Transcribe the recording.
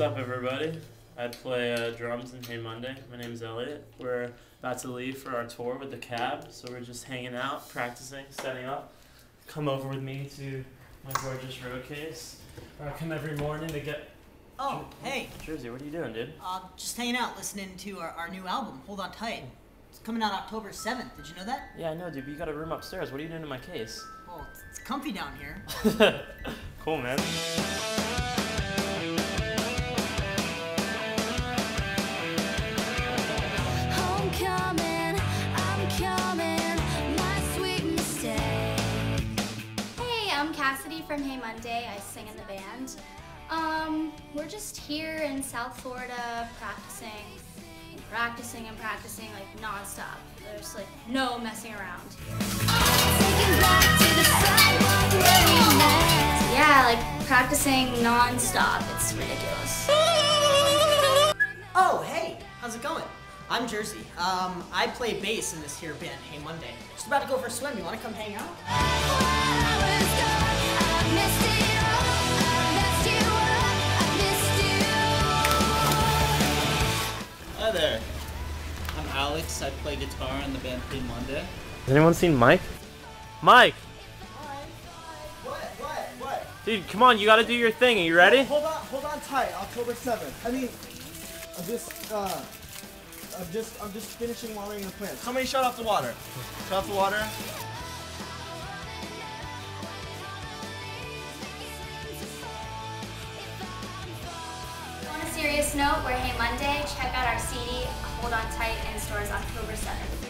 What's up, everybody? I play uh, drums in Hey Monday. My name's Elliot. We're about to leave for our tour with the cab, so we're just hanging out, practicing, setting up. Come over with me to my gorgeous road case. I come every morning to get. Oh, hey, Jersey, what are you doing, dude? uh, just hanging out, listening to our, our new album, Hold On Tight. It's coming out October 7th. Did you know that? Yeah, I know, dude, but you got a room upstairs. What are you doing in my case? Well, it's, it's comfy down here. cool, man. Cassadee from Hey Monday. I sing in the band. Um, we're just here in South Florida practicing, and practicing and practicing like nonstop. There's like no messing around. Taken back to the sidewalk where we met. Yeah, like practicing nonstop. It's ridiculous. Oh, hey, how's it going? I'm Jersey. Um, I play bass in this here band, Hey Monday. Just about to go for a swim. You want to come hang out? Hi there. I'm Alex. I play guitar in the band Hey Monday. Has anyone seen Mike? Mike! What? What? What? Dude, come on, you gotta do your thing. Are you ready? Hold on, hold on tight. October 7th. I mean, I'm just, uh, I'm just, I'm just finishing watering the plants. Somebody shut off the water. Shut off the water. Serious note, we're Hey Monday. Check out our CD, Hold On Tight, in stores October 7th.